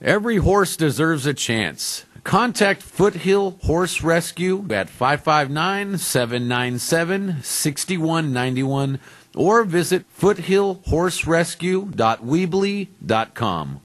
Every horse deserves a chance. Contact Foothill Horse Rescue at 559 797 6191 or visit foothillhorserescue.weebly.com.